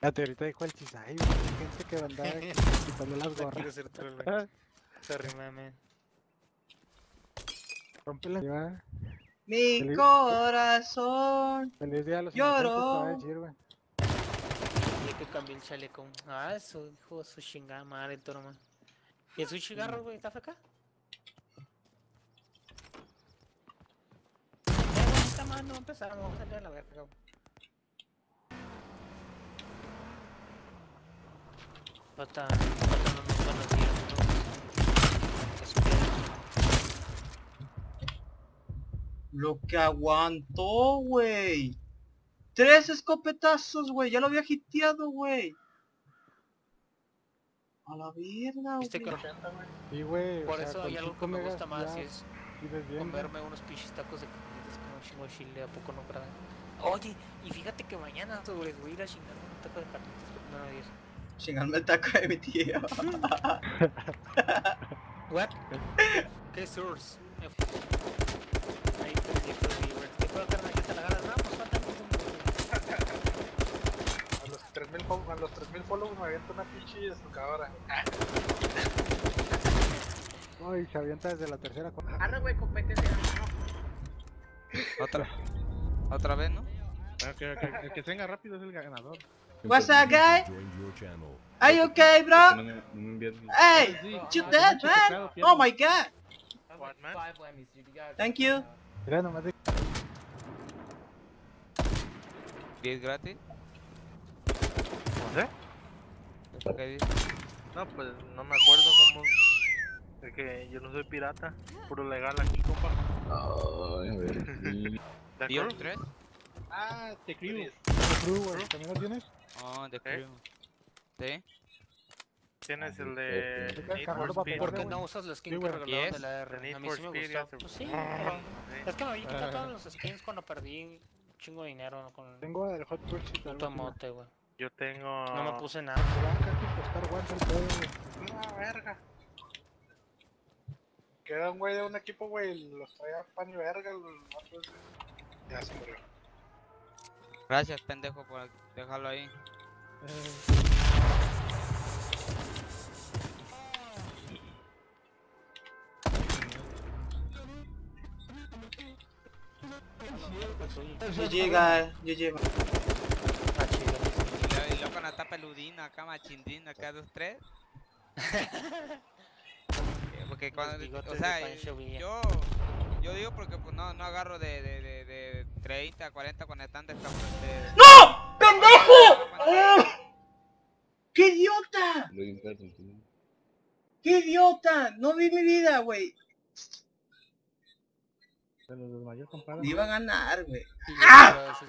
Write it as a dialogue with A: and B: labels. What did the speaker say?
A: Fíjate, ahorita dijo el Chisay, güey. Gente que andaba quitando las gorras.
B: ser troll, güey. Sorry, mame.
A: Rómpela. Ya,
C: Mi
A: Feliz-
C: corazón.
A: Feliz día a los
C: Lloro.
A: inocentes, te va a decir, güey.
B: Ya que cambié el chaleco. Ah, eso, hijo de su chingada madre, toro, man. ¿Y su cigarro, güey? ¿Estás acá? Ya, güey, Esta madre no va a empezar, vamos a salir a la verga, güey. ¿No?
C: Lo que aguantó, güey. Tres escopetazos, güey. Ya lo había hiteado, güey. A la verga,
B: ¿Viste
C: güey.
B: con-
A: Sí, güey. o
B: Por
A: sea,
B: eso hay algo que me gusta más y es comerme unos pinches tacos de carnitas con un chingo de chile, ¿a poco no, verdad? Oye, y fíjate que mañana sobre voy a ir a chingar un taco de carnitas con una vieja.
C: Chingarme el taco de mi tío.
B: What? ¿Qué source? Ahí perdí el viewers. ¿Qué puedo carnal que te la ganas? No, pues faltan
D: A los 3000 fo- a los 3000 follows me aviento una pinche estucadora.
A: Ay, se avienta desde la tercera.
D: Arre, güey, competencia.
E: Otra. Otra vez, ¿no?
D: Que, el que tenga rápido es el ganador.
C: What's up, guy? Are you okay, bro? Hey, you dead, man? Oh my god. Thank you.
A: Mira, nomás de...
E: 10 gratis.
D: No. No, pues no me acuerdo cómo. Es que yo no soy pirata. Puro legal aquí, compa. ¿De
E: ¿Dio
D: acuerdo?
E: 3?
D: Ah, te crew.
A: Crew, güey, ¿también lo tienes?
E: Oh, de crew. ¿Sí?
D: Tienes el de Need for Speed.
B: ¿Por qué no usas los skins que regalaron de la R?
D: Need
B: A mí
D: for
B: sí me gustó. Pues sí, pero- Es que me había quitado todos los skins cuando perdí un chingo de dinero con el
A: Tengo el Hot Pursuit.
B: puto
A: así, güey.
D: Yo tengo.
B: No me puse nada.
D: Una verga. Queda un güey de un equipo, güey. Los traía pan y verga. Los. Ya se murió.
E: Gracias, pendejo, por dejarlo ahí.
C: GG, guy. GG.
E: Y luego cuando está peludina, acá machindín, acá 2, 3. Porque cuando, o sea, yo, yo digo porque pues no, no agarro de, de, de 30, 40 cuando están de, de
C: ¡No! ¡Pendejo! ¡Qué idiota! ¡Qué idiota! No vi mi vida, güey. Iba a ganar, güey.
B: Eso